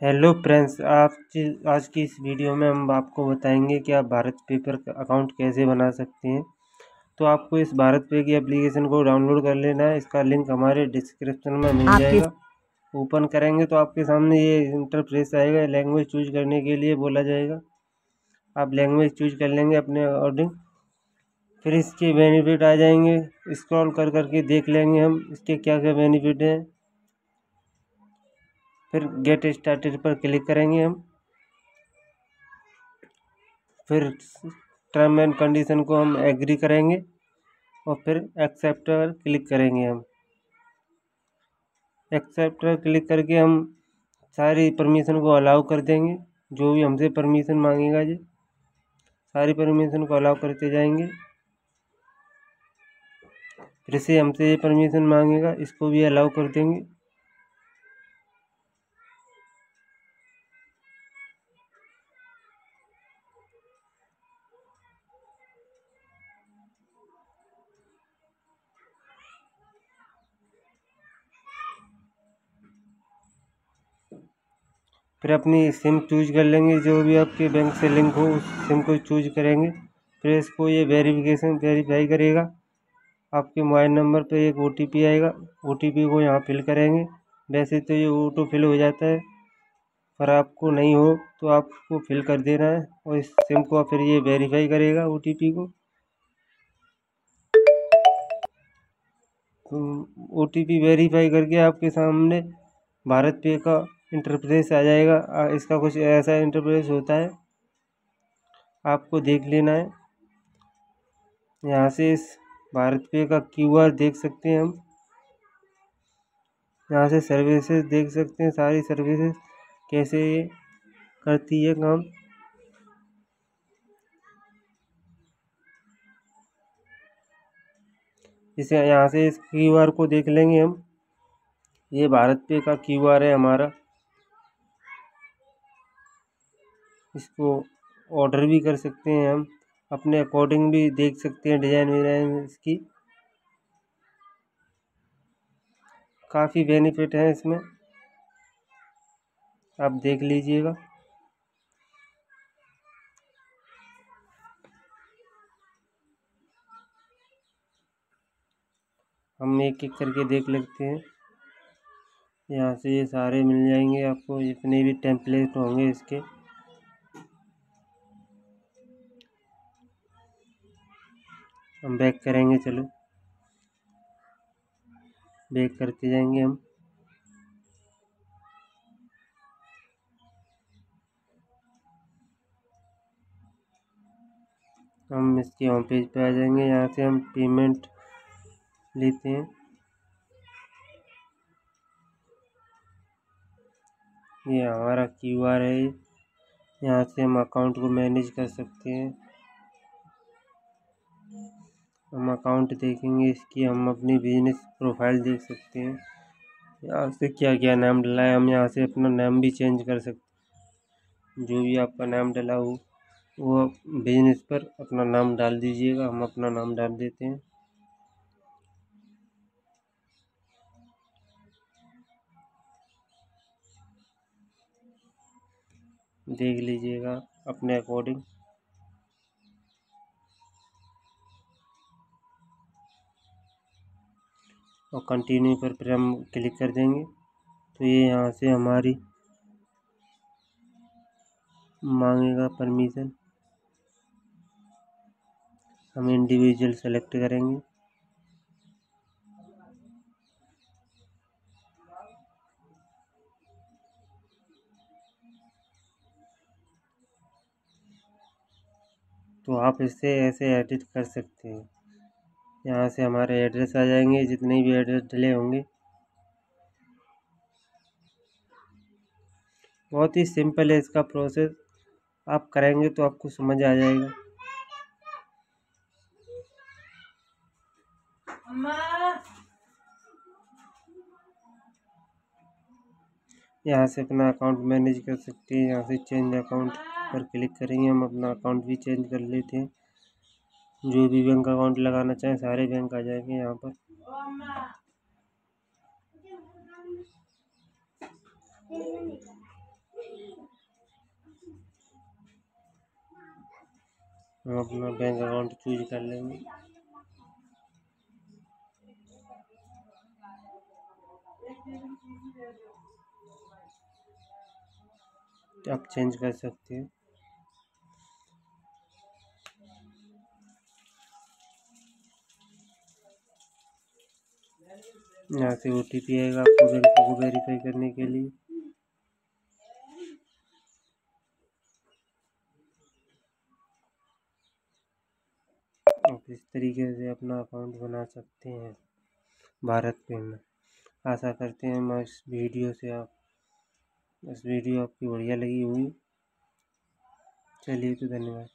Hello friends आप आज की इस वीडियो में हम आपको बताएँगे कि आप भारत पे पर अकाउंट कैसे बना सकते हैं। तो आपको इस भारत पे की एप्लीकेशन को डाउनलोड कर लेना है इसका लिंक हमारे डिस्क्रिप्शन में मिल जाएगा। ओपन करेंगे तो आपके सामने ये इंटरफेस आएगा लैंग्वेज चूज़ करने के लिए बोला जाएगा। आप लैंग्वेज चूज़ कर लेंगे अपने अकॉर्डिंग फिर इसके बेनिफिट आ जाएँगे स्क्रॉल कर करके देख लेंगे हम इसके क्या क्या बेनिफिट हैं। फिर गेट स्टार्टेड पर क्लिक करेंगे हम। फिर टर्म एंड कंडीशन को हम एग्री करेंगे और फिर एक्सेप्ट पर क्लिक करेंगे हम। एक्सेप्ट पर क्लिक करके हम सारी परमिशन को अलाउ कर देंगे। जो भी हमसे परमिशन मांगेगा जी, सारी परमिशन को अलाउ करते जाएँगे। फिर से हमसे ये परमिशन मांगेगा, इसको भी अलाउ कर देंगे। फिर अपनी सिम चूज़ कर लेंगे, जो भी आपके बैंक से लिंक हो, उस सिम को चूज़ करेंगे। फिर इसको ये वेरिफिकेशन वेरीफाई करेगा। आपके मोबाइल नंबर पे एक ओटीपी आएगा। ओटीपी को यहाँ फिल करेंगे। वैसे तो ये ऑटो फिल हो जाता है। पर आपको नहीं हो तो आपको फिल कर देना है और इस सिम को फिर ये वेरीफाई करेगा ओटीपी को। ओ टी पी वेरीफाई करके आपके सामने भारत पे का इंटरप्रेस आ जाएगा। इसका कुछ ऐसा इंटरप्रेस होता है। आपको देख लेना है। यहाँ से इस भारत पे का क्यूआर देख सकते हैं हम। यहाँ से सर्विसेज़ देख सकते हैं। सारी सर्विसेज़ कैसे करती है काम। इसे यहाँ से इस क्यूआर को देख लेंगे हम। ये भारत पे का क्यूआर है हमारा। इसको ऑर्डर भी कर सकते हैं हम। अपने अकॉर्डिंग भी देख सकते हैं डिज़ाइन विज़ाइन इसकी। काफ़ी बेनिफिट है इसमें। आप देख लीजिएगा। हम एक एक करके देख लेते हैं। यहाँ से ये सारे मिल जाएँगे आपको। जितने भी टेम्पलेट होंगे इसके। हम बैक करेंगे, चलो। बैक करते जाएँगे हम। हम इसके होम पेज पे आ जाएँगे, यहाँ से हम पेमेंट लेते हैं। ये हमारा क्यू आर है, यहाँ से हम अकाउंट को मैनेज कर सकते हैं। हम अकाउंट देखेंगे, इसकी हम अपनी बिज़नेस प्रोफ़ाइल देख सकते हैं। यहाँ से क्या क्या नाम डला है, हम यहाँ से अपना नाम भी चेंज कर सकते जो भी आपका नाम डला हो, वो बिज़नेस पर अपना नाम डाल दीजिएगा, हम अपना नाम डाल देते हैं। देख लीजिएगा अपने अकॉर्डिंग और कंटिन्यू पर फिर हम क्लिक कर देंगे। तो ये यहाँ से हमारी मांगेगा परमिशन हम इंडिविजुअल सेलेक्ट करेंगे। तो आप इसे ऐसे एडिट कर सकते हैं। यहाँ से हमारे एड्रेस आ जाएँगे जितने भी एड्रेस डले होंगे। बहुत ही सिंपल है इसका प्रोसेस। आप करेंगे तो आपको समझ आ जाएगा। यहाँ से अपना अकाउंट मैनेज कर सकते हैं। यहाँ से चेंज अकाउंट पर क्लिक करेंगे। हम अपना अकाउंट भी चेंज कर लेते हैं। जो भी बैंक अकाउंट लगाना चाहें, सारे बैंक आ जाएँगे यहाँ पर। हम अपना बैंक अकाउंट चूज़ कर लेंगे। आप चेंज कर सकते हैं। यहाँ से ओ टी पी आएगा आपको बैंक को वेरीफाई करने के लिए। आप इस तरीके से अपना अकाउंट बना सकते हैं भारत पे में। आशा करते हैं मैं इस वीडियो से आप, इस वीडियो आपकी बढ़िया लगी हुई चलिए तो धन्यवाद।